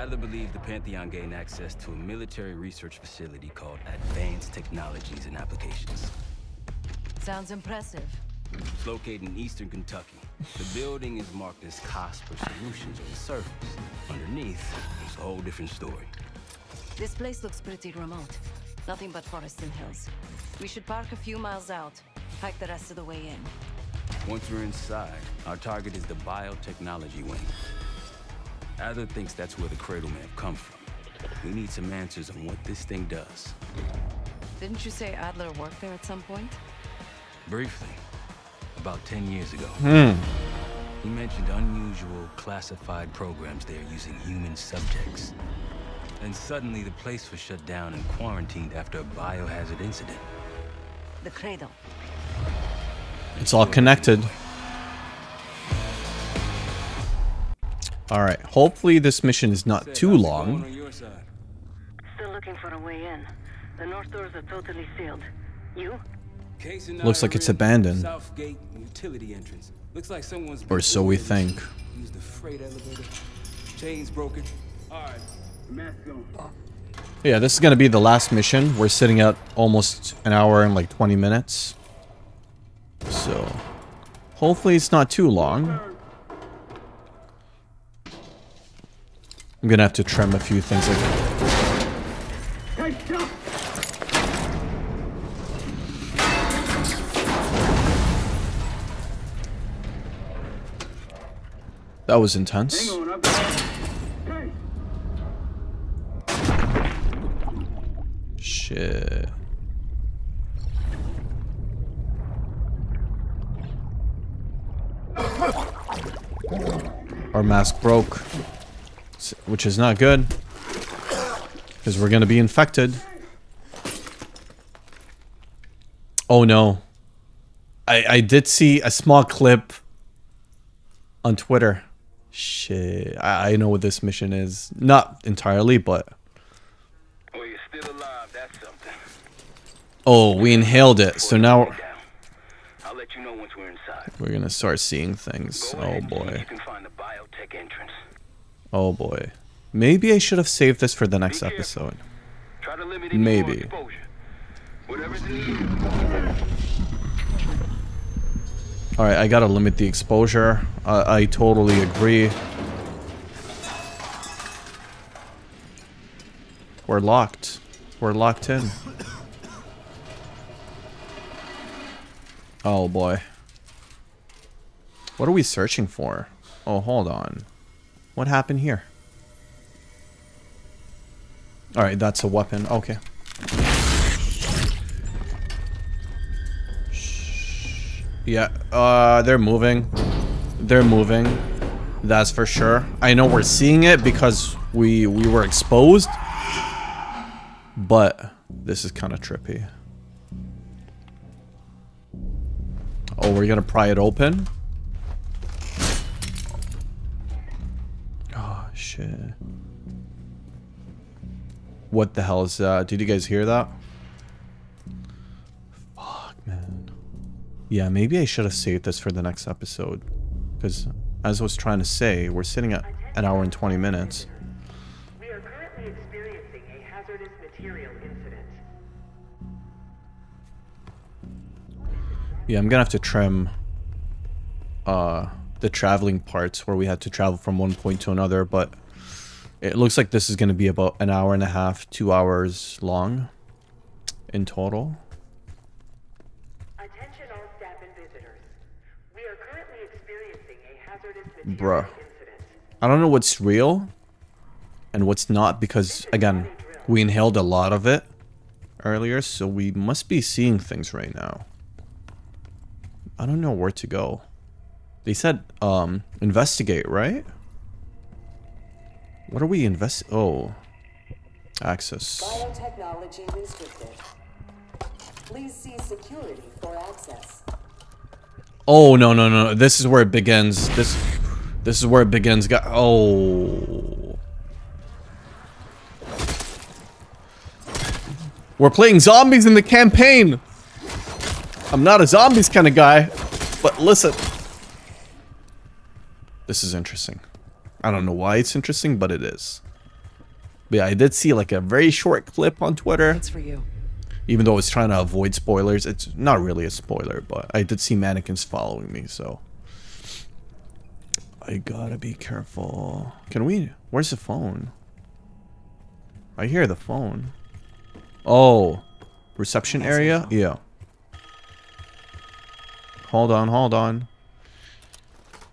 Adler believed the Pantheon gained access to a military research facility called Advanced Technologies and Applications. Sounds impressive. It's located in eastern Kentucky. The building is marked as Cosper Solutions on the surface. Underneath, it's a whole different story. This place looks pretty remote. Nothing but forests and hills. We should park a few miles out. Hike the rest of the way in. Once we're inside, our target is the biotechnology wing. Adler thinks that's where the Cradle may have come from. We need some answers on what this thing does. Didn't you say Adler worked there at some point? Briefly, about 10 years ago. Hmm. He mentioned unusual classified programs there using human subjects. And suddenly the place was shut down and quarantined after a biohazard incident. The Cradle. It's all connected. Alright, hopefully this mission is not too long. Still looking for a way in. The north doors are totally sealed. You? Looks like it's abandoned. Southgate utility entrance. Looks like someone's Or so we think. Used the freight elevator. Chains broken. All right. Mask on. Yeah, this is gonna be the last mission. We're sitting at almost an hour and like 20 minutes. So, hopefully it's not too long. I'm gonna have to trim a few things like That was intense. Shit. Our mask broke. Which is not good. Because we're going to be infected. Oh no. I, I did see a small clip on Twitter. Shit. I, I know what this mission is. Not entirely, but... Well, you're still alive. That's something. Oh, we inhaled it. So now I'll let you know once we're going to start seeing things. Oh ahead, see if boy. You can find the biotech entrance. Oh boy. Maybe I should have saved this for the next episode. Try to limit any Maybe. exposure. Whatever's needed. Alright, I gotta limit the exposure. Uh, I totally agree. We're locked. We're locked in. Oh boy. What are we searching for? Oh, hold on. What happened here? Alright, that's a weapon. Okay. Yeah, uh, they're moving. They're moving. That's for sure. I know we're seeing it because we we were exposed. But this is kind of trippy. Oh, we're gonna pry it open? Shit. What the hell is that? Did you guys hear that? Fuck, man. Yeah, maybe I should have saved this for the next episode. Because, as I was trying to say, we're sitting at an hour and 20 minutes. We are currently experiencing a hazardous material incident. Yeah, I'm gonna have to trim uh, the traveling parts where we had to travel from one point to another, but it looks like this is gonna be about an hour and a half, two hours long in total. Attention all staff and visitors. We are currently experiencing a hazardous Bruh. incident. I don't know what's real and what's not because, again, we inhaled a lot of it earlier, so we must be seeing things right now. I don't know where to go. They said, um, investigate, right? What are we invest- Oh. Access. Biotechnology restricted. Please see security for access. Oh, no, no, no. This is where it begins. This, this is where it begins. Got- Oh. We're playing zombies in the campaign. I'm not a zombies kind of guy, but listen. This is interesting. I don't know why it's interesting, but it is. But yeah, I did see like a very short clip on Twitter. It's for you. Even though I was trying to avoid spoilers, it's not really a spoiler, but I did see mannequins following me, so I gotta be careful. Can we? Where's the phone? I hear the phone. Oh, reception That's area. Yeah. Hold on, hold on.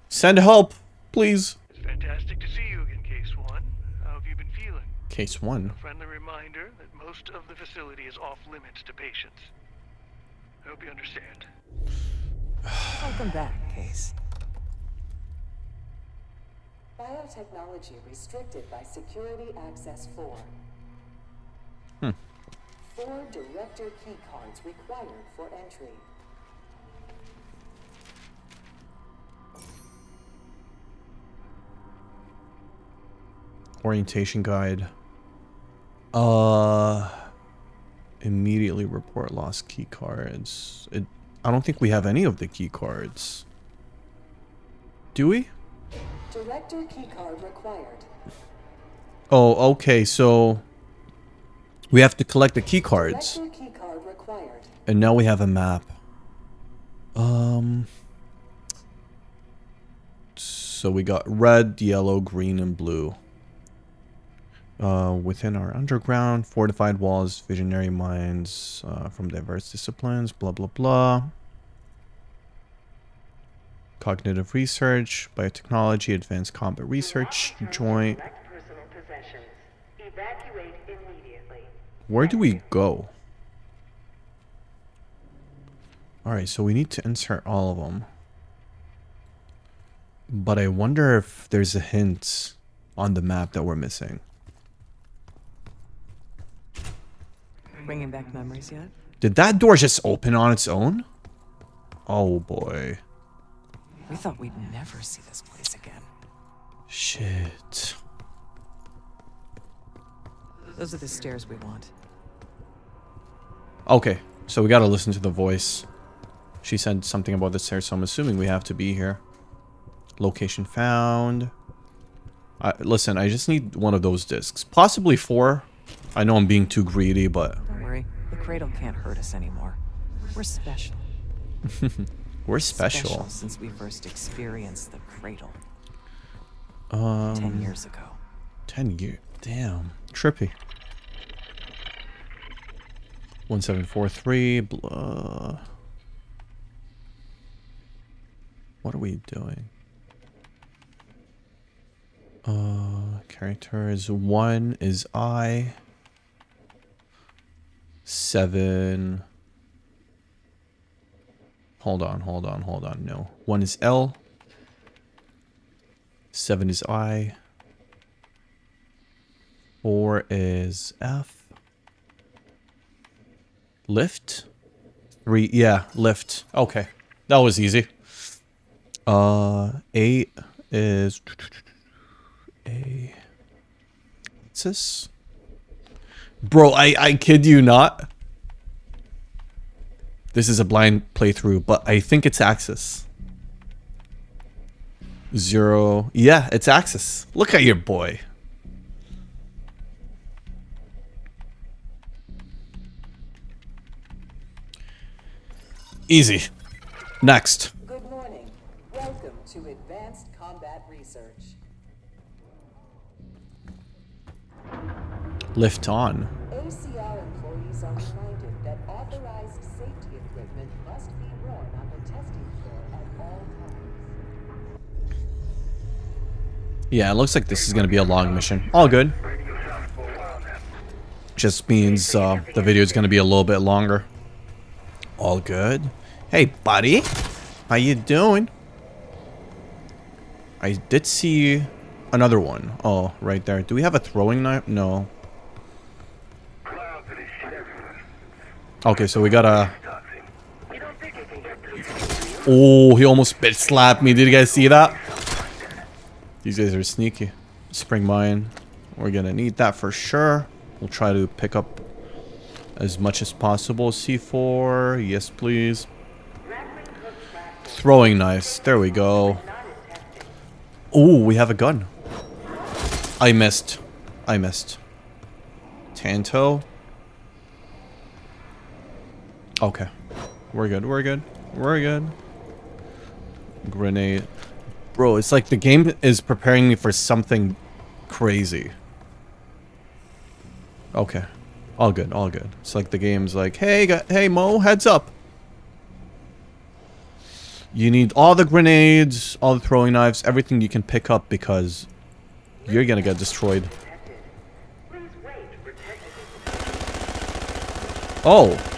Send help, please. It's fantastic to see you again, Case One. How have you been feeling? Case one. A friendly reminder that most of the facility is off limits to patients. I hope you understand. Welcome back, Case. Biotechnology restricted by Security Access 4. Hmm. Four director keycards required for entry. Orientation guide. Uh immediately report lost key cards. It I don't think we have any of the key cards. Do we? Director keycard required. Oh, okay, so we have to collect the key cards. Director keycard required. And now we have a map. Um so we got red, yellow, green, and blue. Uh, within our underground, fortified walls, visionary minds uh, from diverse disciplines, blah blah blah. Cognitive research, biotechnology, advanced combat research, joint. Select personal possessions. Evacuate immediately. Where do we go? Alright, so we need to insert all of them. But I wonder if there's a hint on the map that we're missing. Bringing back memories yet? Did that door just open on its own? Oh boy. We thought we'd never see this place again. Shit. Those are the stairs we want. Okay, so we gotta listen to the voice. She said something about the stairs, so I'm assuming we have to be here. Location found. I, listen, I just need one of those discs. Possibly four. I know I'm being too greedy, but Don't worry, the cradle can't hurt us anymore. We're special. we're special. since we first experienced the cradle Um, ten years ago. 10 year. Damn. Trippy. 1743. Blah. What are we doing? Uh, character is One is I. Seven. Hold on, hold on, hold on. No. One is L. Seven is I. Four is F. Lift. Three, yeah, lift. Okay, that was easy. Uh, eight is A. What's this? Bro, I I kid you not. This is a blind playthrough, but I think it's Axis. Zero. Yeah, it's Axis. Look at your boy. Easy. Next. Good morning. Welcome to Advanced Combat Research. Lift on. ACR employees are reminded that authorized safety equipment must be worn on the testing floor at all times. Yeah, it looks like this is going to be a long mission. All good. Just means uh, the video is going to be a little bit longer. All good. Hey, buddy. How you doing? I did see another one. Oh, right there. Do we have a throwing knife? No. Okay, so we got a... Oh, he almost bit slapped me. Did you guys see that? These guys are sneaky. Spring mine. We're gonna need that for sure. We'll try to pick up as much as possible. C4. Yes, please. Throwing knives. There we go. Oh, we have a gun. I missed. I missed. Tanto. Okay. We're good, we're good. We're good. Grenade. Bro, it's like the game is preparing me for something crazy. Okay. All good, all good. It's like the game's like, hey, hey Mo, heads up. You need all the grenades, all the throwing knives, everything you can pick up because you're gonna get destroyed. Please wait for technical Oh.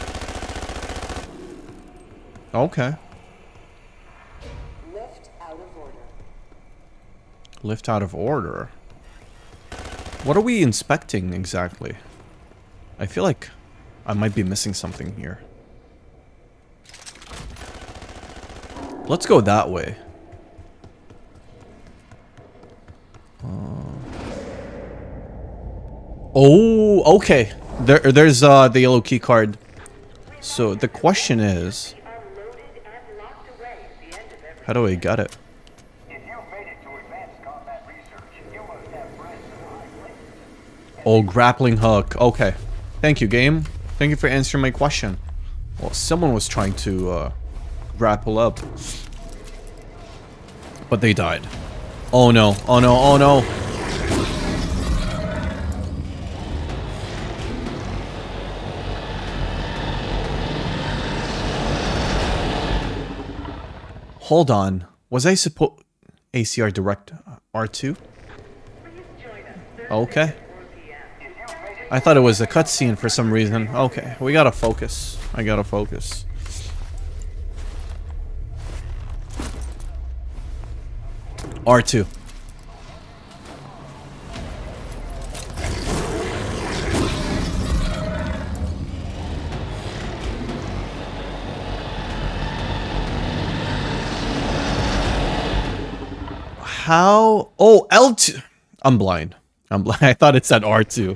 Okay. Lift out of order. Lift out of order. What are we inspecting exactly? I feel like I might be missing something here. Let's go that way. Uh, oh, okay. There, there's uh, the yellow key card. So the question is, unloaded and locked away at the end of every how do I get it? Oh, grappling hook. Okay. Thank you, game. Thank you for answering my question. Well, someone was trying to uh, grapple up. But they died. Oh no. Oh no. Oh no. Hold on. Was I supposed... ACR Direct uh, R2? Okay. I thought it was a cutscene for some reason. Okay, we gotta focus. I gotta focus. R2. How? Oh, L2. I'm blind. I'm blind. I thought it said R2.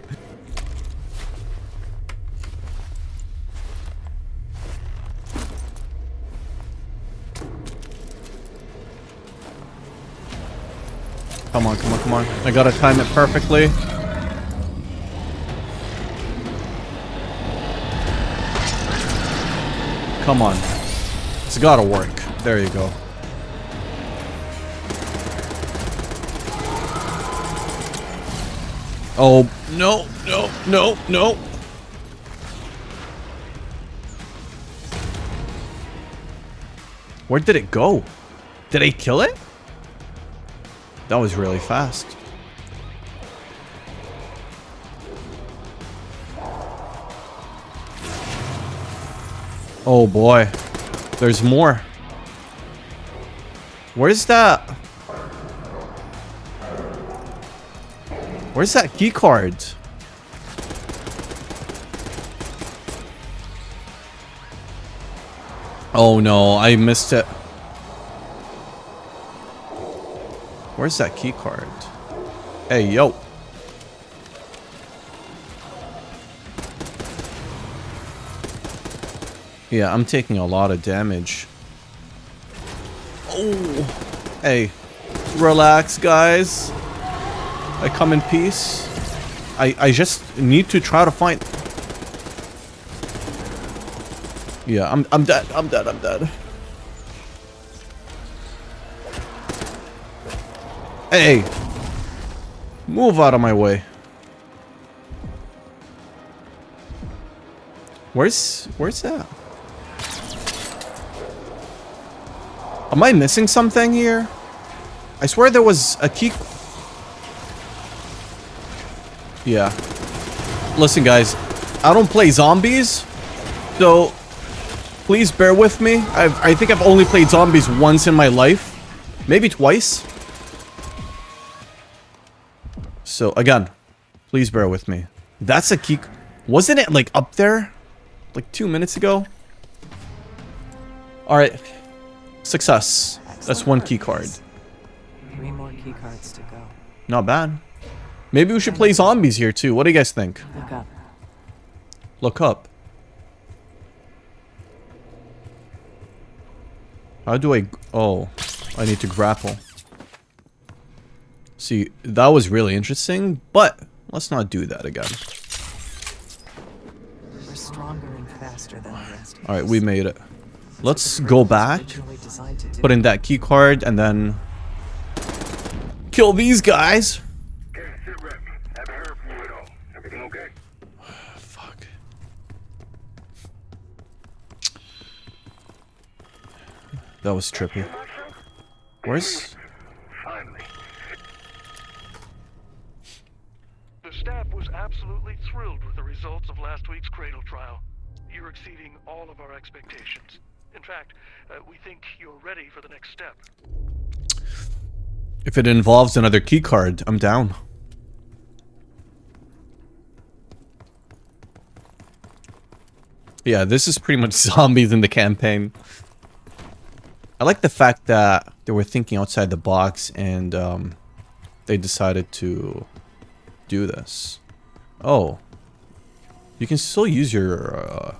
Come on, come on, come on. I gotta time it perfectly. Come on. It's gotta work. There you go. Oh, no, no, no, no. Where did it go? Did I kill it? That was really fast. Oh boy. There's more. Where's that? Where's that key card? Oh no, I missed it. Where's that key card? Hey, yo. Yeah, I'm taking a lot of damage. Oh. Hey. Relax, guys. I come in peace. I, I just need to try to find... Yeah, I'm, I'm dead. I'm dead. I'm dead. Hey! Move out of my way. Where's... Where's that? Am I missing something here? I swear there was a key... Yeah. Listen, guys. I don't play zombies. So, please bear with me. I've, I think I've only played zombies once in my life. Maybe twice. So, again, please bear with me. That's a key... Wasn't it, like, up there? Like, two minutes ago? Alright. Success. That's one key card. Three more key cards to go. Not bad. Maybe we should play zombies here, too. What do you guys think? Look up. Look up. How do I... Oh, I need to grapple. See, that was really interesting, but let's not do that again. stronger and faster than the rest. of All right, we made it. Let's go back, originally designed to do. put in that key card, and then kill these guys. Okay, sit rep. Haven't heard from you at all. Everything okay? Fuck. That was trippy. Where's... Finally. The staff was absolutely thrilled with the results of last week's Cradle trial. You're exceeding all of our expectations. In fact, uh, we think you're ready for the next step. If it involves another key card, I'm down. Yeah, this is pretty much zombies in the campaign. I like the fact that they were thinking outside the box and um, they decided to do this. Oh. You can still use your uh,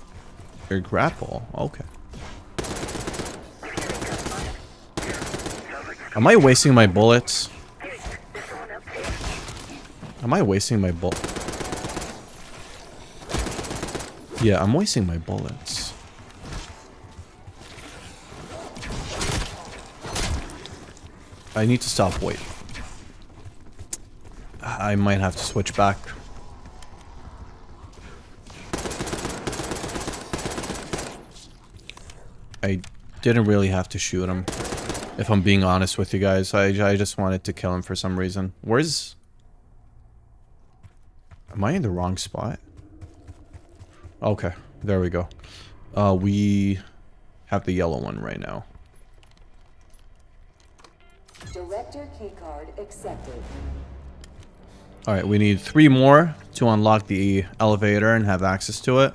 your grapple. Okay. Am I wasting my bullets? Am I wasting my bull? Yeah, I'm wasting my bullets. I need to stop wait. I might have to switch back. I didn't really have to shoot him. If I'm being honest with you guys, I, I just wanted to kill him for some reason. Where's... Am I in the wrong spot? Okay, there we go. Uh, we have the yellow one right now. Director keycard accepted. Alright, we need three more to unlock the elevator and have access to it.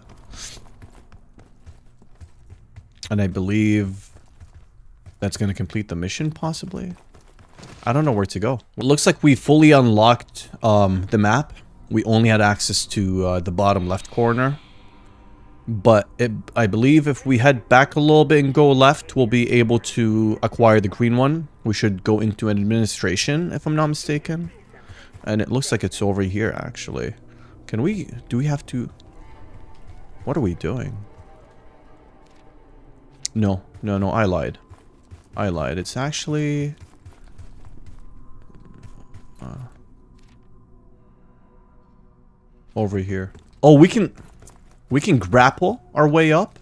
And I believe that's going to complete the mission, possibly? I don't know where to go. It looks like we fully unlocked um, the map. We only had access to uh, the bottom left corner. But it, I believe if we head back a little bit and go left, we'll be able to acquire the green one. We should go into an administration, if I'm not mistaken. And it looks like it's over here, actually. Can we... Do we have to... What are we doing? No. No, no, I lied. I lied. It's actually... Uh, over here. Oh, we can... We can grapple our way up?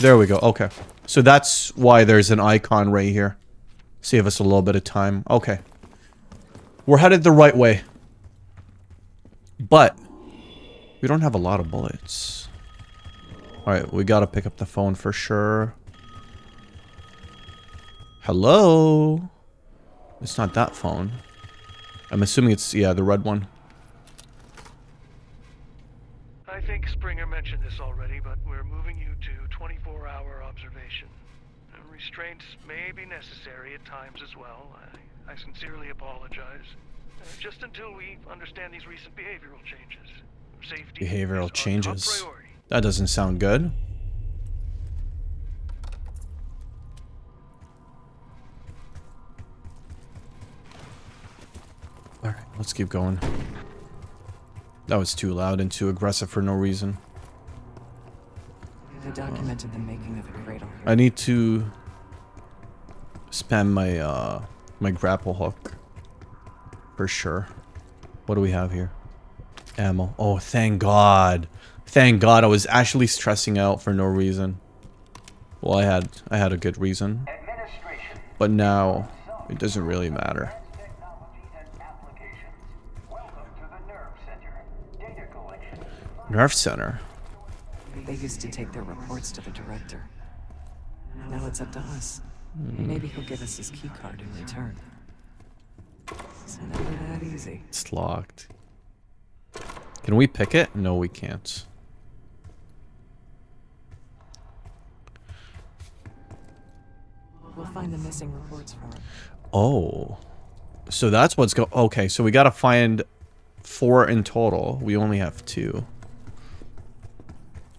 There we go. Okay. So that's why there's an icon right here. Save us a little bit of time. Okay. We're headed the right way. But we don't have a lot of bullets. Alright, we gotta pick up the phone for sure. Hello? It's not that phone. I'm assuming it's, yeah, the red one. I think Springer mentioned this already, but we're moving you to 24-hour observation. Restraints may be necessary at times as well. I, I sincerely apologize. Uh, just until we understand these recent behavioral changes. Safety Behavioral is our top changes. priority. That doesn't sound good. Alright, let's keep going. That was too loud and too aggressive for no reason. They documented the making of the cradle. I need to spam my uh my grapple hook for sure. What do we have here? Ammo. Oh, thank God. Thank God I was actually stressing out for no reason. Well, I had I had a good reason, but now it doesn't really matter. Technologies and applications. Welcome to the Nerve Center. Data collection. Nerve center. They used to take their reports to the director. Now it's up to us. Maybe he'll give us his key card in return. It's never that easy. It's locked. Can we pick it? No, we can't. We'll find the missing reports for him. Oh. So that's what's go- Okay, so we gotta find four in total. We only have two.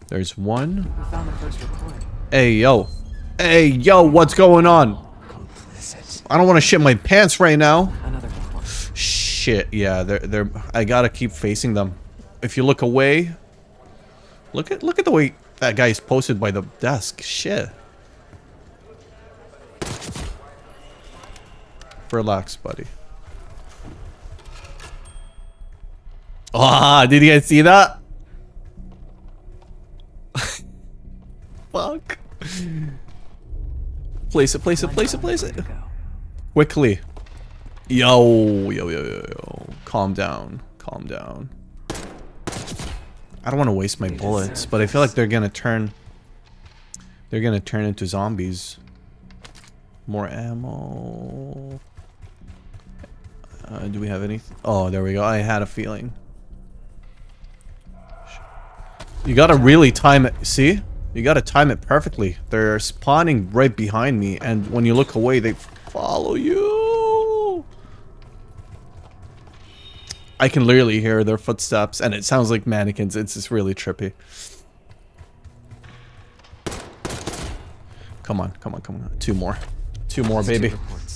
There's one. We found the first report. Hey, yo. Hey, yo, what's going on? I don't want to shit my pants right now. Shit, yeah, they're, they're, I gotta keep facing them. If you look away, Look at look at the way that guy's posted by the desk. Shit. Relax, buddy. Ah, did you guys see that? Fuck. Place it, place it, place it, place it. Quickly. Yo, yo, yo, yo, yo. Calm down. Calm down. I don't want to waste my bullets, but I feel like they're gonna turn... They're gonna turn into zombies. More ammo. Uh, do we have anything? Oh, there we go. I had a feeling. You gotta really time it. See? You gotta time it perfectly. They're spawning right behind me, and when you look away, they follow you. I can literally hear their footsteps, and it sounds like mannequins. It's just really trippy. Come on, come on, come on. Two more. Two more, baby.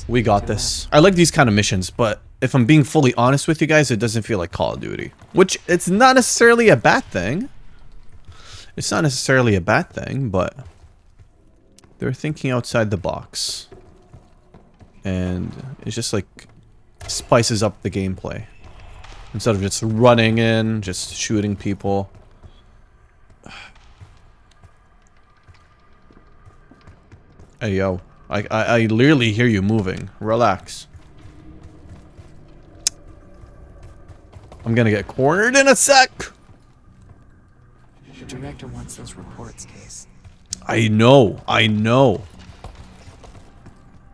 We got this. I like these kind of missions, but if I'm being fully honest with you guys, it doesn't feel like Call of Duty. Which, it's not necessarily a bad thing. It's not necessarily a bad thing, but they're thinking outside the box. And it's just like spices up the gameplay. Instead of just running in, just shooting people. Hey yo, I, I I literally hear you moving. Relax. I'm gonna get cornered in a sec. Director wants those reports, Case. I know, I know.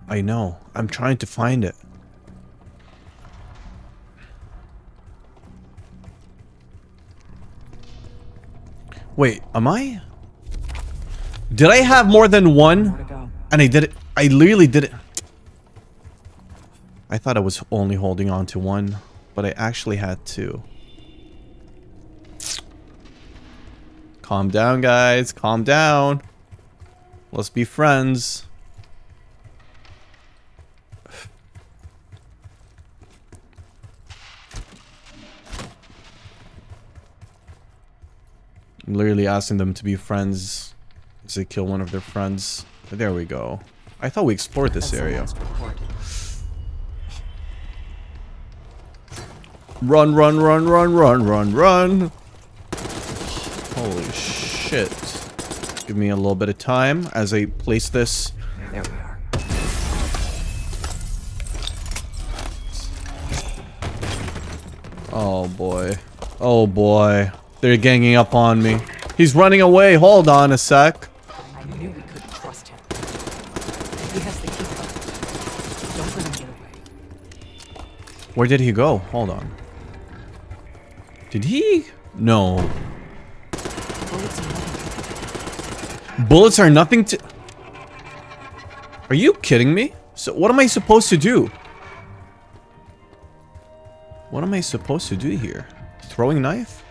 I know. I'm trying to find it. Wait, am I? Did I have more than one? And I did it. I literally did it. I thought I was only holding on to one, but I actually had two. Calm down, guys. Calm down. Let's be friends. I'm literally asking them to be friends they kill one of their friends. There we go. I thought we explored this area. Run, run, run, run, run, run, run. Shit. Give me a little bit of time as I place this. There we are. Oh boy. Oh boy. They're ganging up on me. He's running away. Hold on a sec. I knew we couldn't trust him. He has the key card. Don't let him get away. Where did he go? Hold on. Did he? No. Bullets are nothing to... Are you kidding me? So what am I supposed to do? What am I supposed to do here? Throwing knife?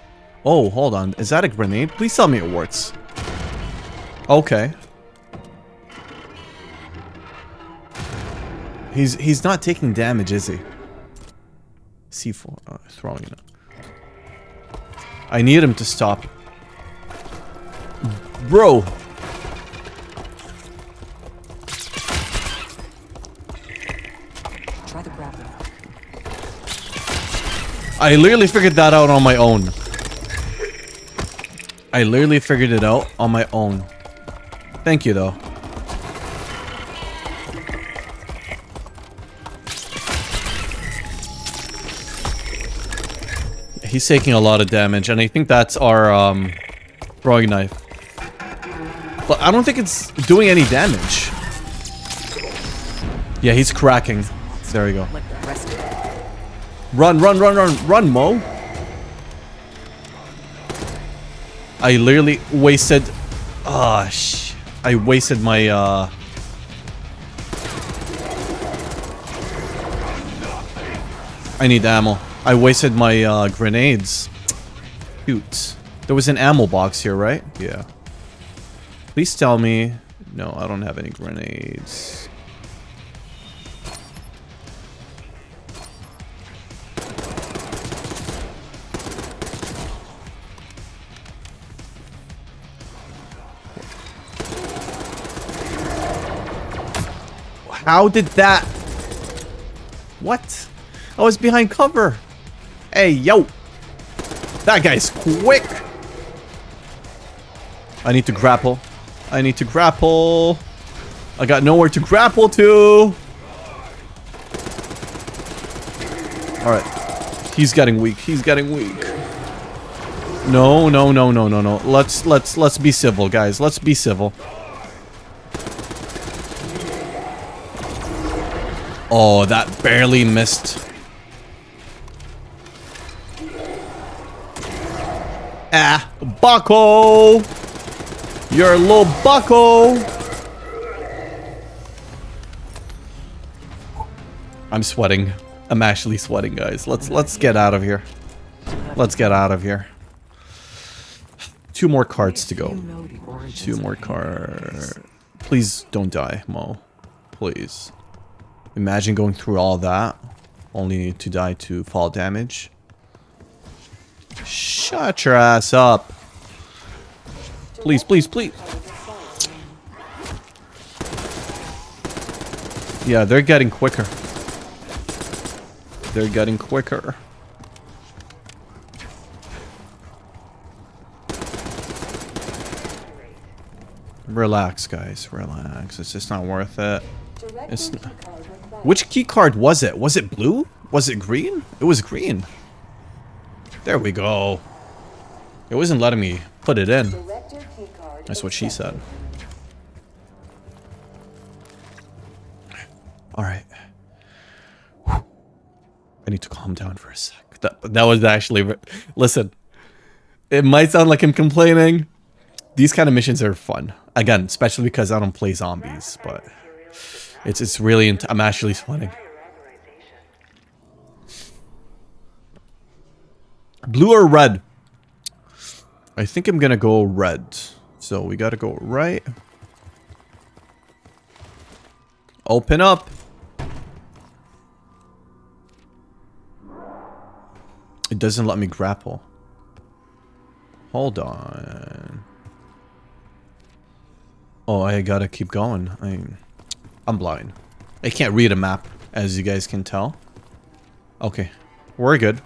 Oh, hold on. Is that a grenade? Please tell me it works. Okay. He's he's not taking damage, is he? C4 uh, throwing it. I need him to stop. Bro, Try the grappling. I literally figured that out on my own. I literally figured it out on my own. Thank you, though. He's taking a lot of damage, and I think that's our um, throwing knife. But I don't think it's doing any damage. Yeah, he's cracking. There we go. Run, run, run, run, run, Mo. I literally wasted... Ah, sh... I wasted my, uh... I need ammo. I wasted my, uh, grenades. Shoot. There was an ammo box here, right? Yeah. Please tell me... No, I don't have any grenades. How did that... What? I was behind cover. Hey, yo. That guy's quick. I need to grapple. I need to grapple. I got nowhere to grapple to. Alright. He's getting weak. He's getting weak. No, no, no, no, no, no. Let's let's let's be civil, guys. Let's be civil. Oh, that barely missed. Ah, bucko! You're a little bucko! I'm sweating. I'm actually sweating, guys. Let's let's get out of here. Let's get out of here. Two more cards to go. Two more cards. Please don't die, Mo. Please. Imagine going through all that, only to die to fall damage. Shut your ass up. Please, please, please. Yeah, they're getting quicker. They're getting quicker. Relax, guys. Relax. It's just not worth it. It's. Which key card was it? Was it blue? Was it green? It was green. There we go. It wasn't letting me put it in. That's what she said. All right. I need to calm down for a sec. That that was actually listen. It might sound like I'm complaining. These kind of missions are fun. Again, especially because I don't play zombies, but it's it's really I'm actually sweating. Blue or red? I think I'm gonna go red. So we gotta go right. Open up. It doesn't let me grapple. Hold on. Oh, I gotta keep going. I, I'm blind. I can't read a map, as you guys can tell. Okay, we're good.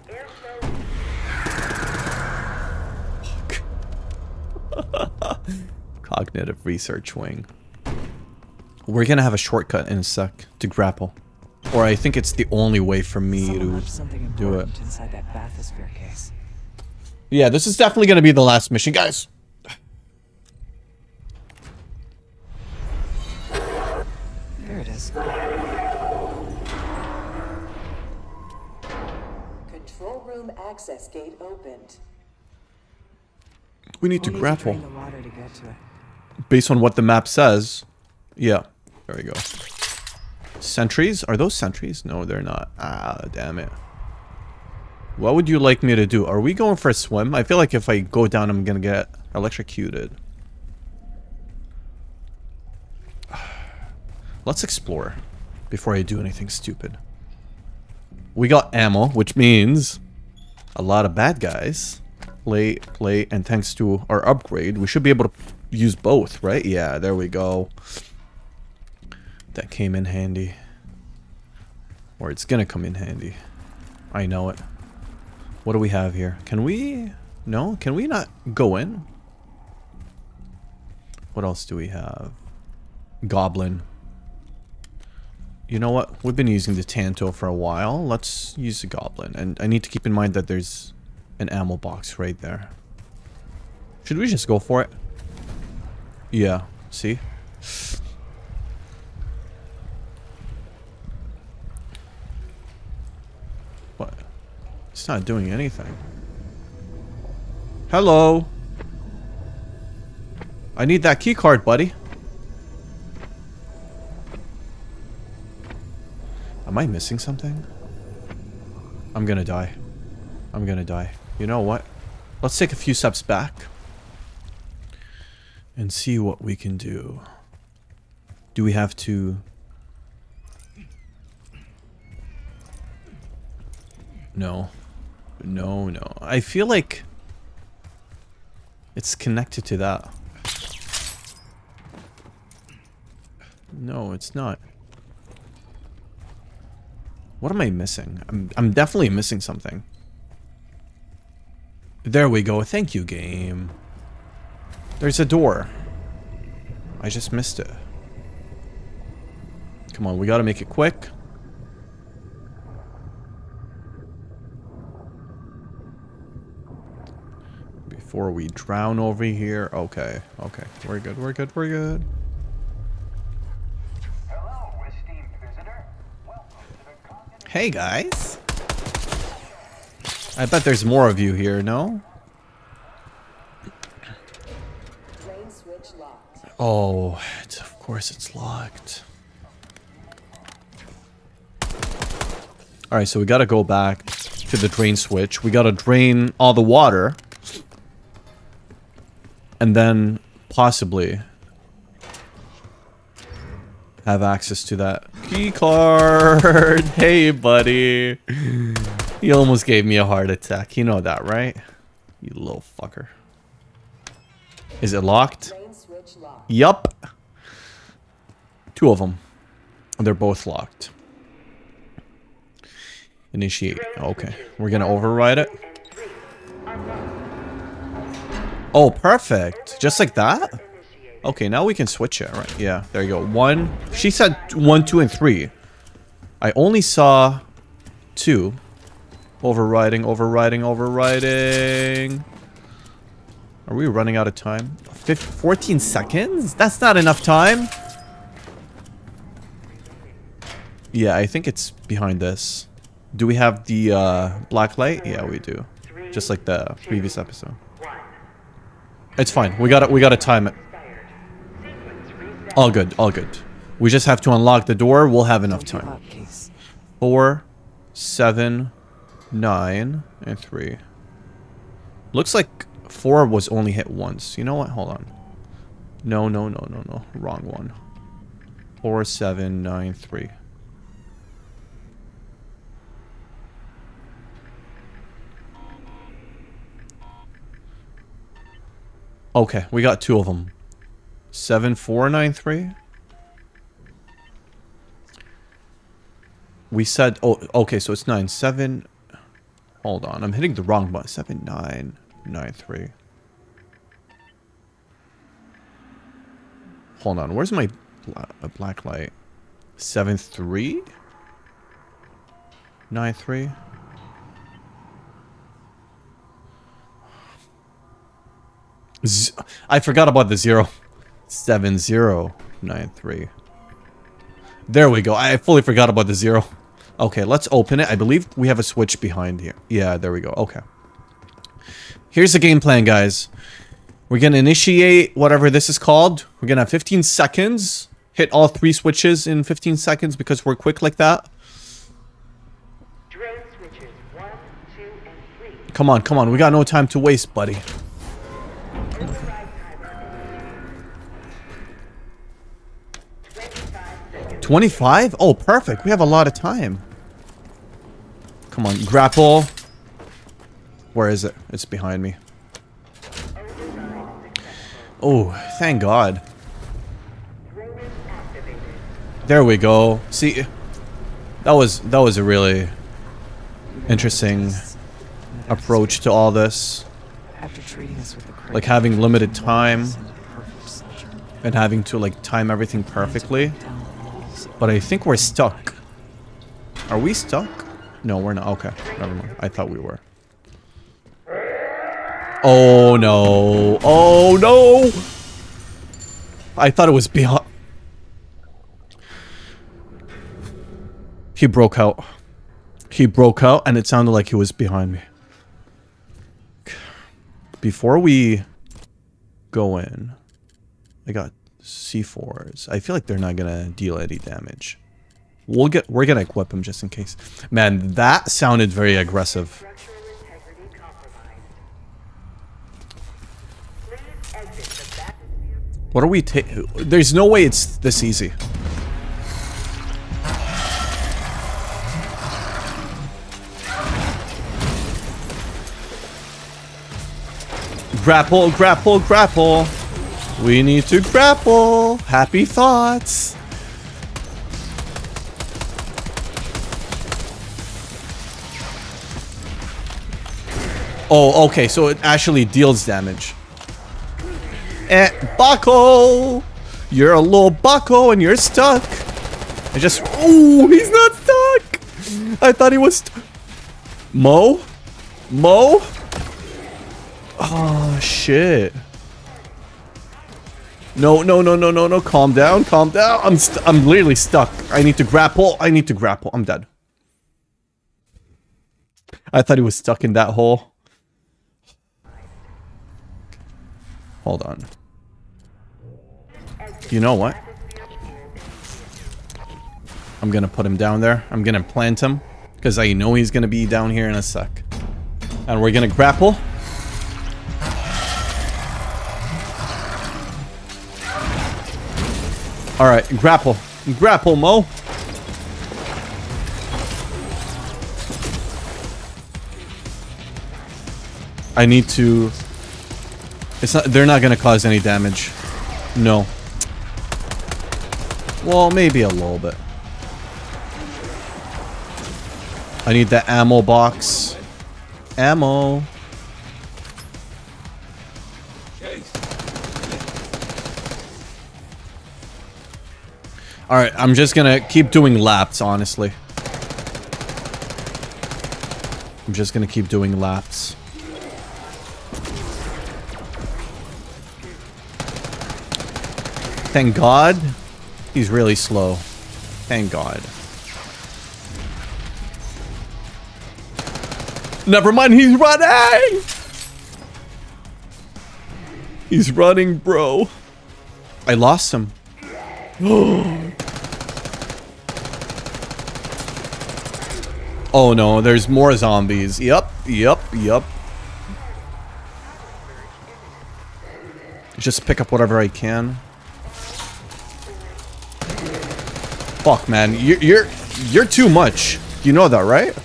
Cognitive research wing. We're gonna have a shortcut in a sec to grapple. Or I think it's the only way for me Someone to do it. inside that bathysphere case. Yeah, this is definitely gonna be the last mission, guys. There it is. Control room access gate opened. We need to We'll grapple. drain the water to to. Based on what the map says. Yeah, there we go. Sentries? Are those sentries? No, they're not. Ah, damn it. What would you like me to do? Are we going for a swim? I feel like if I go down, I'm gonna get electrocuted. Let's explore before I do anything stupid. We got ammo, which means a lot of bad guys. Play, play, and thanks to our upgrade, we should be able to use both, right? Yeah, there we go. That came in handy. Or it's gonna come in handy. I know it. What do we have here? Can we... No? Can we not go in? What else do we have? Goblin. You know what? We've been using the Tanto for a while. Let's use the Goblin. And I need to keep in mind that there's an ammo box right there. Should we just go for it? Yeah. See? What? It's not doing anything. Hello? I need that key card, buddy. Am I missing something? I'm gonna die. I'm gonna die. You know what? Let's take a few steps back. And see what we can do. Do we have to... No. No, no. I feel like... It's connected to that. No, it's not. What am I missing? I'm, I'm definitely missing something. There we go. Thank you, game. There's a door. I just missed it. Come on, we gotta make it quick. Before we drown over here. Okay, okay. We're good, we're good, we're good. Hello, esteemed visitor. Welcome to the Hey, guys. I bet there's more of you here, no? Oh, of course it's locked. Alright, so we gotta go back to the drain switch. We gotta drain all the water. And then, possibly, have access to that key card. Hey, buddy. You almost gave me a heart attack. You know that, right? You little fucker. Is it locked? Locked. Yup. Two of them. They're both locked. Initiate. Okay. We're gonna override it. Oh, perfect. Just like that? Okay, now we can switch it, right? Yeah, there you go. One. She said one, two, and three. I only saw two. Overriding, overriding, overriding. Are we running out of time? Fif 14 seconds? That's not enough time. Yeah, I think it's behind this. Do we have the uh, black light? Yeah, we do. Just like the previous episode. It's fine. We got to we got to time it. All good. All good. We just have to unlock the door. We'll have enough time. Four, seven, nine, and three. Looks like four was only hit once. You know what? Hold on. No, no, no, no, no. Wrong one. Four, seven, nine, three. Okay, we got two of them. Seven, four, nine, three. We said, oh, okay, so it's nine, seven. Hold on, I'm hitting the wrong button. Seven, nine, nine, three. Hold on, where's my bla black light? Seven, three, nine, three. I forgot about the zero. Seven, zero, nine, three. There we go. I fully forgot about the zero. Okay, let's open it. I believe we have a switch behind here. Yeah, there we go. Okay. Here's the game plan, guys. We're going to initiate whatever this is called. We're going to have 15 seconds. Hit all three switches in 15 seconds because we're quick like that. 1, 2, Come on, come on. We got no time to waste, buddy. Override timer. 25 seconds. 25? Oh, perfect. We have a lot of time. Come on, grapple. Where is it? It's behind me. Oh, thank God. There we go. See, that was that was a really interesting approach to all this. After treating us with the crate, Like having limited time send a perfect soldier and having to like time everything perfectly. down the walls. But I think we're stuck. Are we stuck? No, we're not. Okay, never mind. I thought we were. Oh no. Oh no. I thought it was behind. He broke out. He broke out and it sounded like he was behind me. Before we go in, I got C4s. I feel like they're not gonna deal any damage. We'll get we're gonna equip them just in case. Man, that sounded very aggressive. What are we ta- There's no way it's this easy. Grapple, grapple, grapple. We need to grapple. Happy thoughts. Oh, okay, so it actually deals damage. Eh, Bucko! You're a little bucko and you're stuck. I just... Oh, he's not stuck! I thought he was... Mo? Mo? Oh, shit. No, no, no, no, no, no. Calm down, calm down. I'm I'm literally stuck. I need to grapple. I need to grapple. I'm dead. I thought he was stuck in that hole. Hold on. You know what? I'm gonna put him down there. I'm gonna plant him. Because I know he's gonna be down here in a sec. And we're gonna grapple. Alright, grapple. Grapple, Mo. I need to... It's not... They're not gonna cause any damage. No. Well, maybe a little bit. I need the ammo box. Ammo. Alright, I'm just gonna keep doing laps, honestly. I'm just gonna keep doing laps. Thank God. He's really slow. Thank God. Never mind, he's running! He's running, bro. I lost him. oh no, there's more zombies. Yep, yep, yep. Just pick up whatever I can. Fuck, man. You're, you're, you're too much. You know that, right?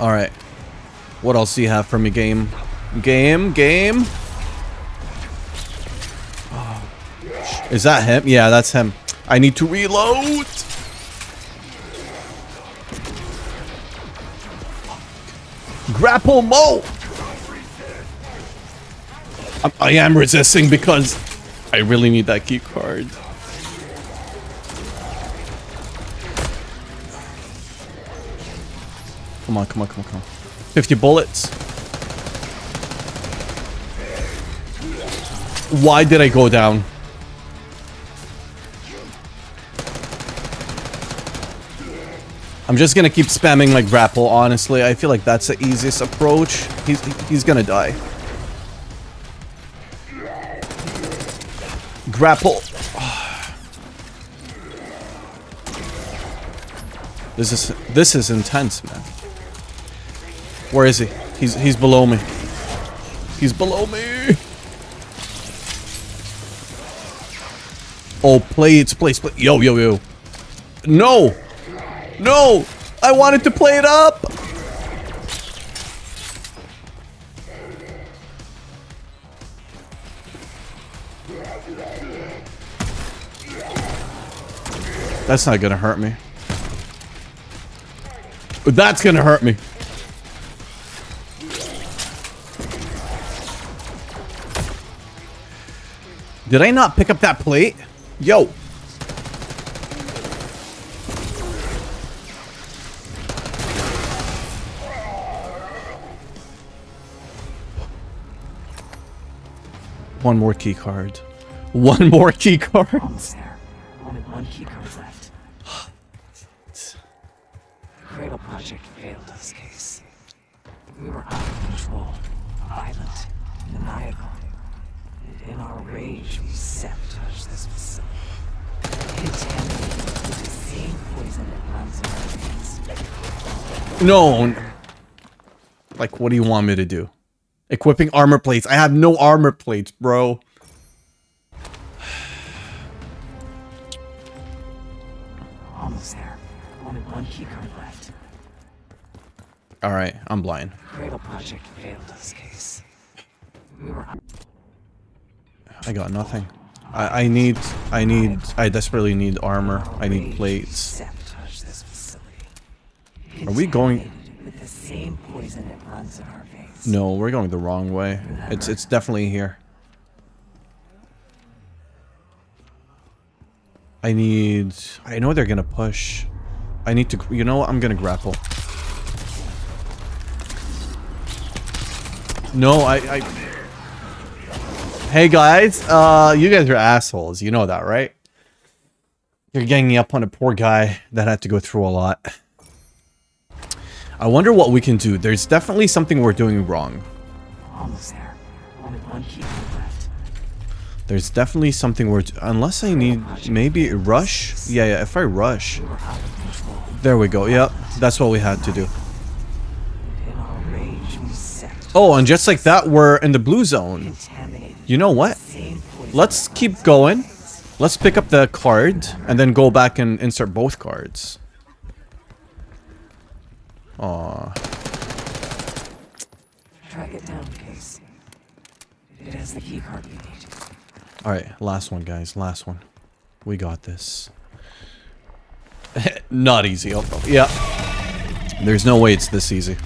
Alright. What else do you have for me, game? Game? Game? Oh. Is that him? Yeah, that's him. I need to reload! Grapple Mo! I am resisting because I really need that key card. Come on, come on, come on, come on. 50 bullets. Why did I go down? I'm just gonna keep spamming like grapple, honestly. I feel like that's the easiest approach. He's, he's gonna die. Grapple. This is this is intense, man. Where is he? He's he's below me. He's below me. Oh, play plates, plates, plates. Yo, yo, yo. No. No. I wanted to play it up. That's not gonna hurt me. But That's gonna hurt me. Did I not pick up that plate? Yo. One more key card. One more key card. One left. Cradle Project failed this case. We were out of control, violent, maniacal. In our rage, we sabotaged this facility. Contaminated with the same poison that runs in our veins. No. Like, what do you want me to do? Equipping armor plates. I have no armor plates, bro. One key card left. Alright, I'm blind. Cradle Project failed this case. We were I got nothing. I, I need, I need, I desperately need armor. I need plates. this. Are we going... With the same poison that runs in our veins. No, we're going the wrong way. It's it's definitely here. I need... I know they're gonna push. I need to... You know what? I'm gonna grapple. No, I... I... Hey guys, uh, you guys are assholes. You know that, right? You're ganging up on a poor guy that had to go through a lot. I wonder what we can do. There's definitely something we're doing wrong. Almost there. Only one left. There's definitely something we're... Unless I need... Maybe rush? Yeah, yeah, if I rush... There we go. Yep, that's what we had to do. Oh, and just like that, we're in the blue zone. You know what? Let's keep going. Let's pick up the card and then go back and insert both cards. Aw. Track it down, Case. It has the key card need. Alright, last one, guys. Last one. We got this. Not easy. Yeah. There's no way it's this easy.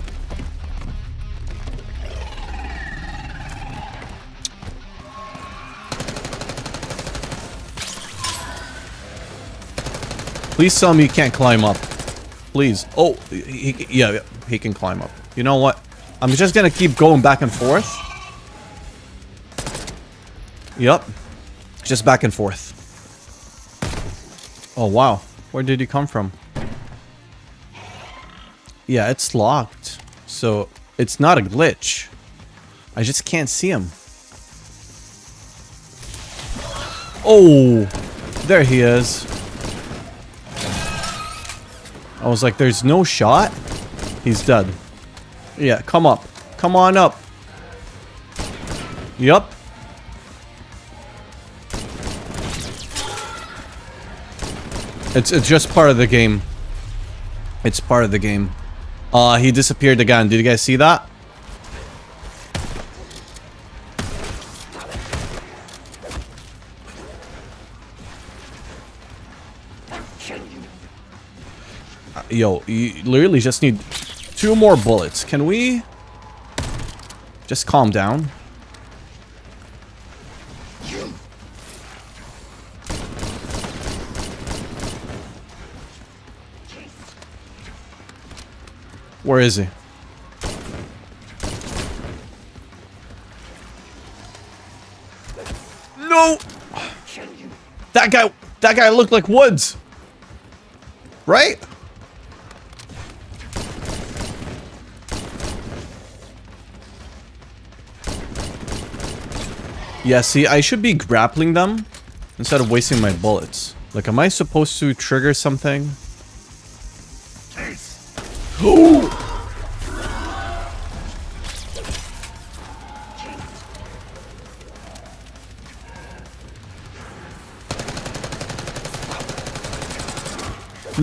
Please tell me you can't climb up. Please. Oh, he, yeah, he can climb up. You know what? I'm just gonna keep going back and forth. Yep. Just back and forth. Oh, wow. Where did he come from? Yeah, it's locked. So, it's not a glitch. I just can't see him. Oh! There he is. I was like, there's no shot? He's dead. Yeah, come up. Come on up. Yup. It's it's just part of the game. It's part of the game. Uh, he disappeared again. Did you guys see that? Uh, Yo, you literally just need two more bullets. Can we just calm down? Where is he? No! That guy, that guy looked like Woods. Right? Yeah, see, I should be grappling them instead of wasting my bullets. Like, am I supposed to trigger something?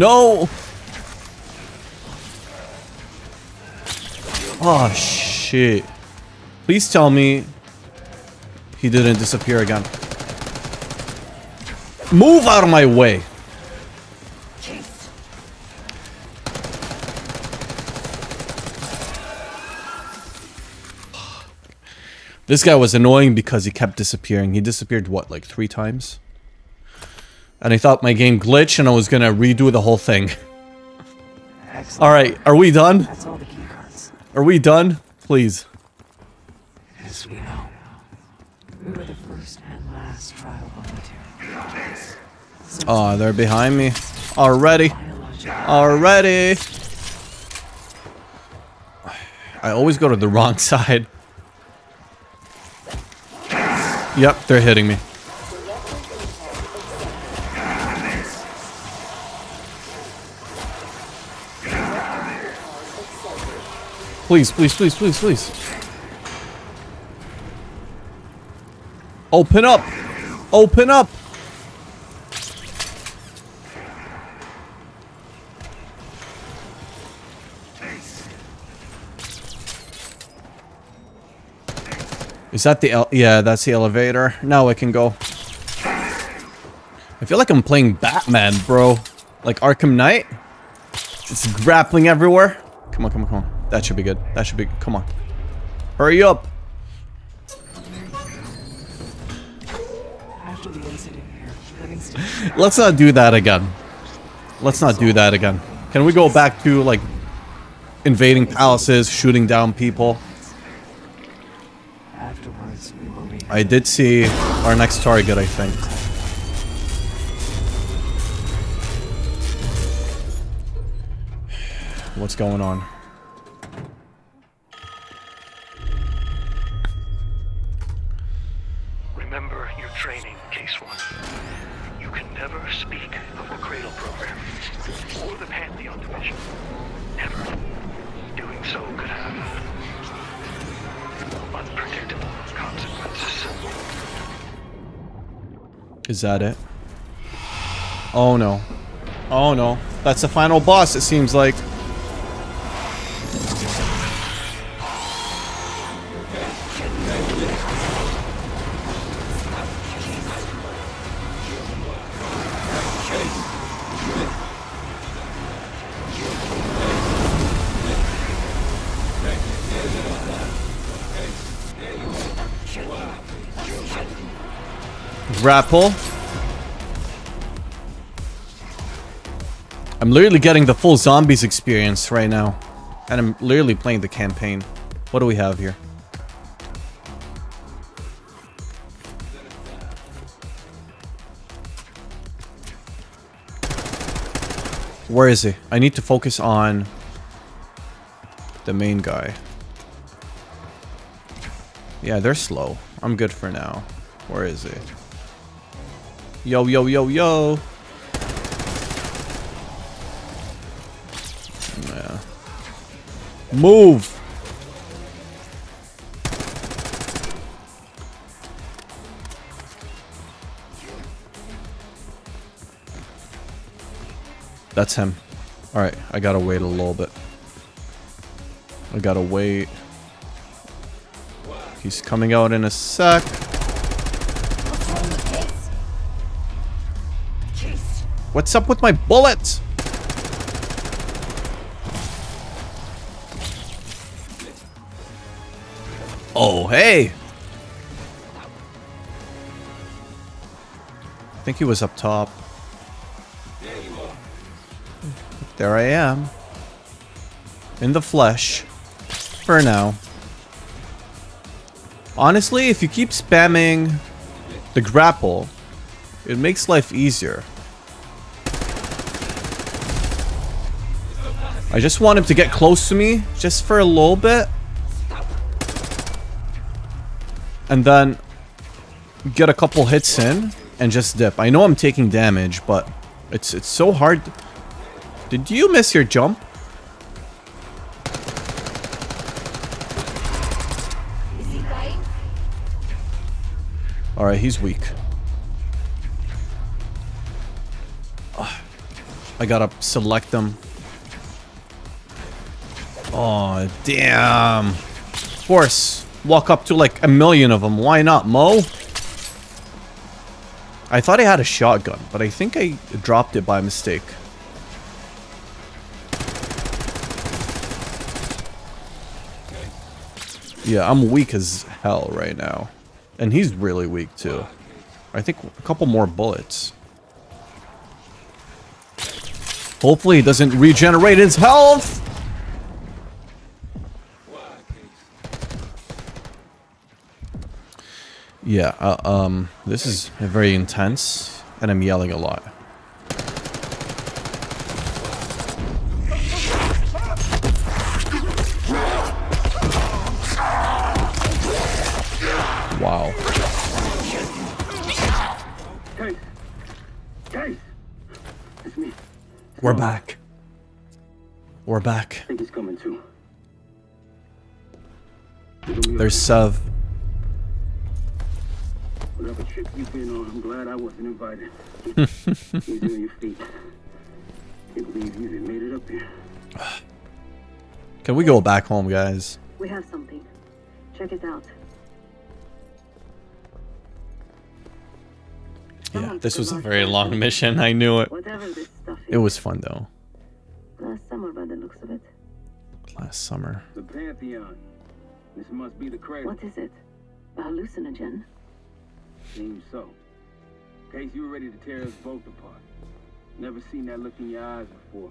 No! Oh, shit. Please tell me he didn't disappear again. Move out of my way! This guy was annoying because he kept disappearing. He disappeared, what, like three times? And I thought my game glitched and I was gonna redo the whole thing. Excellent. Alright, are we done? That's all the key cards. Are we done? Please. As we know, we were the first and last trial volunteer. Oh, they're behind me. Already. Already. I always go to the wrong side. Yep, they're hitting me. Please, please, please, please, please. Open up! Open up! Is that the yeah, that's the elevator. Now I can go. I feel like I'm playing Batman, bro. Like Arkham Knight. It's grappling everywhere. Come on, come on, come on. That should be good. That should be Come on. Hurry up. Let's not do that again. Let's not do that again. Can we go back to, like, invading palaces, shooting down people? I did see our next target, I think. What's going on? That it? Oh no. Oh no. That's the final boss, it seems like. Grapple. I'm literally getting the full zombies experience right now. And I'm literally playing the campaign. What do we have here? Where is he? I need to focus on the main guy. Yeah, they're slow. I'm good for now. Where is he? Yo, yo, yo, yo. Move! That's him. Alright, I gotta wait a little bit. I gotta wait. He's coming out in a sec. What's up with my bullets? Hey! I think he was up top. There I am. In the flesh. For now. Honestly, if you keep spamming the grapple, it makes life easier. I just want him to get close to me, just for a little bit. And then get a couple hits in and just dip. I know I'm taking damage, but it's it's so hard. Did you miss your jump? Alright, he's weak. Ugh. I gotta select them. Oh, damn. Of course. Walk up to like a million of them. Why not, Mo? I thought I had a shotgun, but I think I dropped it by mistake. Yeah, I'm weak as hell right now. And he's really weak too. I think a couple more bullets. Hopefully he doesn't regenerate his health! Yeah, uh, um, this is very intense, and I'm yelling a lot. Wow. Case! Case! It's me. We're back. We're back. I think he's coming too. There's Sev. Whatever trip you've been on, I'm glad I wasn't invited. Easy on your feet. Can't believe you even made it up here. Can we go back home, guys? We have something. Check it out. Yeah, this was a very long mission. I knew it. Whatever this stuff is. It was fun, though. uh, some looks of it. Last summer. The Pantheon. This must be the cradle. What is it? A hallucinogen? Seems so. Case you were ready to tear us both apart. Never seen that look in your eyes before.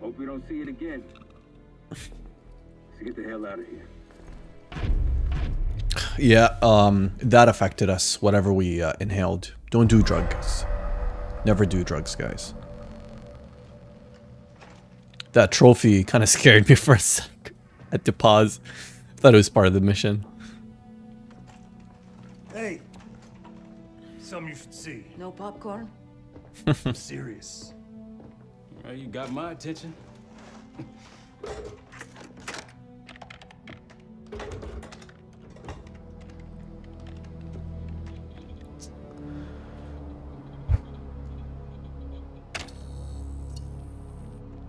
Hope we don't see it again. Let's get the hell out of here. Yeah, um, that affected us, whatever we uh, inhaled. Don't do drugs. Never do drugs, guys. That trophy kind of scared me for a sec. I had to pause. Thought it was part of the mission. Hey, something you should see. No popcorn? I'm serious. Well, you got my attention.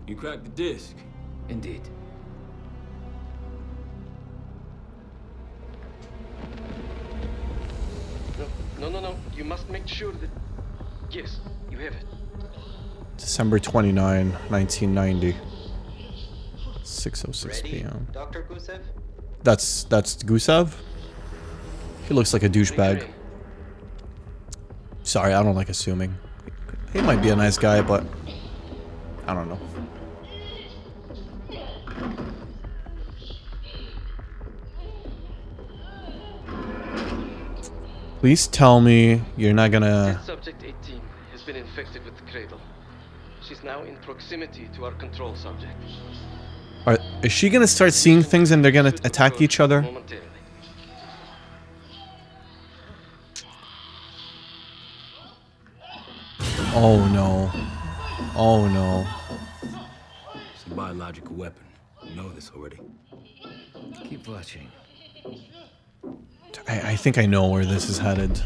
You cracked the disc. Indeed. Must make sure that. Yes, you have it. December 29, 1990. 6.06 p.m. Dr. Gusev? That's, that's Gusev? He looks like a douchebag. Sorry, I don't like assuming. He might be a nice guy, but... I don't know. Please tell me you're not gonna... Subject 18 has been infected with the cradle. She's now in proximity to our control subject. Are, is she gonna start seeing things and they're gonna attack each other? Oh no. Oh no. It's a biological weapon. You know this already. Keep watching. I, I think I know where this is headed.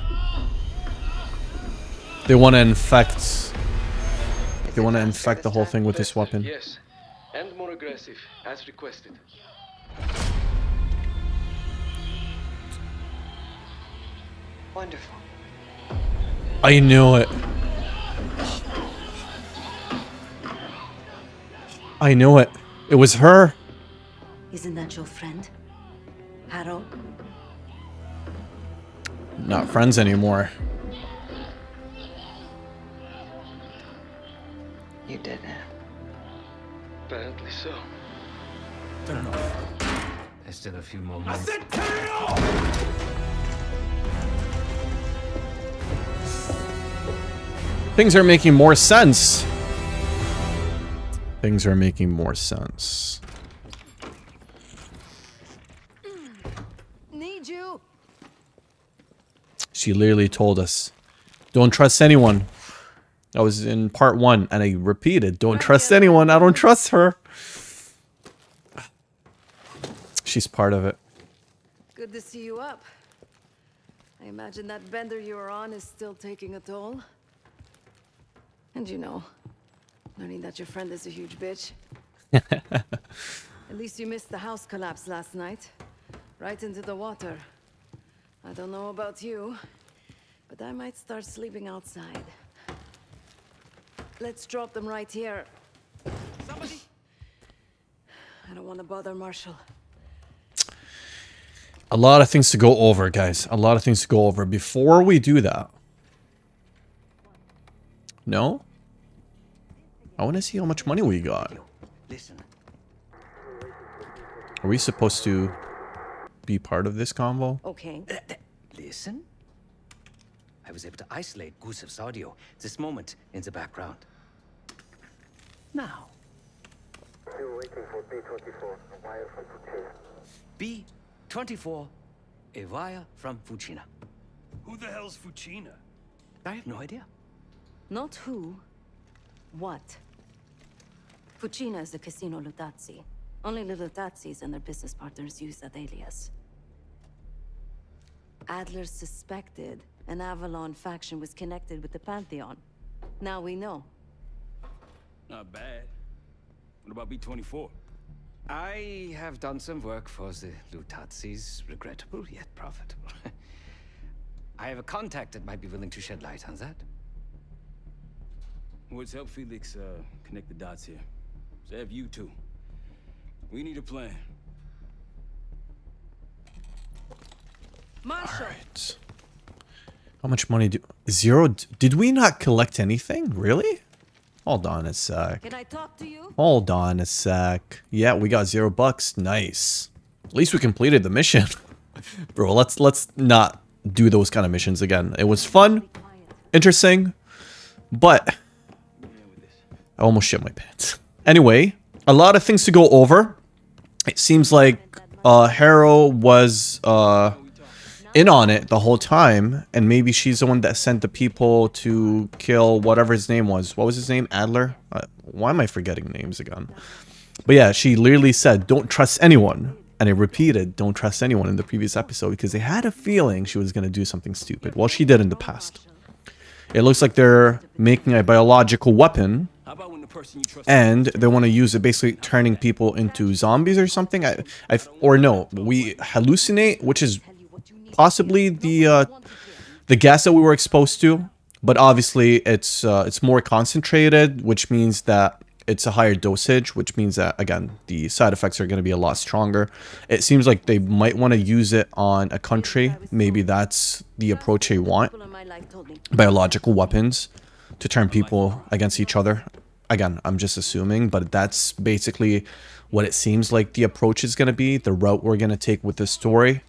They want to infect. They want to infect the whole thing with this weapon. Yes, and more aggressive, as requested. Wonderful. I knew it. I knew it. It was her. Isn't that your friend? Harrow? Not friends anymore. You did it. Apparently so. Turn off. There's still a few more minutes. Things are making more sense. Things are making more sense. Need you. She literally told us, don't trust anyone. I was in part one, and I repeated, don't trust anyone. I don't trust her. She's part of it. Good to see you up. I imagine that bender you were on is still taking a toll. And you know, learning that your friend is a huge bitch. At least you missed the house collapse last night. Right into the water. I don't know about you, but I might start sleeping outside. Let's drop them right here. Somebody! I don't want to bother Marshall. A lot of things to go over, guys. A lot of things to go over. Before we do that. No? I want to see how much money we got. Listen. Are we supposed to be part of this convo? Okay. Uh, listen. I was able to isolate Gusev's audio this moment in the background. Now. Still waiting for B-24, a wire from Putin. B-24, a wire from Fucina. Who the hell's Fucina? I have no idea. Not who, what. Fucina is the Casino Lutazzi. Only Lutazzis and their business partners use that alias. Adler suspected an Avalon faction was connected with the Pantheon. Now we know. Not bad. What about B-24? I have done some work for the Lutazzis, regrettable yet profitable. I have a contact that might be willing to shed light on that. What's help Felix uh, connect the dots here? So have you two. We need a plan. Marshall. How much money do... Zero... Did we not collect anything? Really? Hold on a sec. Can I talk to you? Hold on a sec. Yeah, we got zero bucks. Nice. At least we completed the mission. Bro, let's let's not do those kind of missions again. It was fun, interesting, but I almost shit my pants. Anyway, a lot of things to go over. It seems like uh, Harrow was uh, in on it the whole time, and maybe she's the one that sent the people to kill whatever his name was. What was his name? Adler? Uh, why am I forgetting names again? But yeah, she literally said, "Don't trust anyone," and it repeated, "Don't trust anyone" in the previous episode because they had a feeling she was gonna do something stupid. Well, she did in the past. It looks like they're making a biological weapon and they want to use it basically turning people into zombies or something? I, I or no we hallucinate which is possibly the uh, the gas that we were exposed to but obviously it's uh, it's more concentrated which means that it's a higher dosage which means that again the side effects are going to be a lot stronger. It seems like they might want to use it on a country. Maybe that's the approach they want. Biological weapons to turn people against each other again, I'm just assuming, but that's basically what it seems like the approach is going to be, the route we're going to take with this story.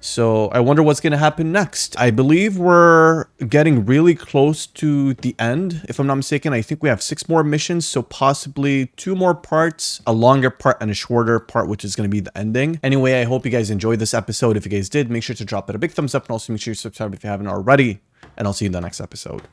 So I wonder what's going to happen next. I believe we're getting really close to the end, if I'm not mistaken. I think we have six more missions, so possibly two more parts, a longer part and a shorter part, which is going to be the ending. Anyway, I hope you guys enjoyed this episode. If you guys did, make sure to drop it a big thumbs up and also make sure you subscribe if you haven't already. And I'll see you in the next episode.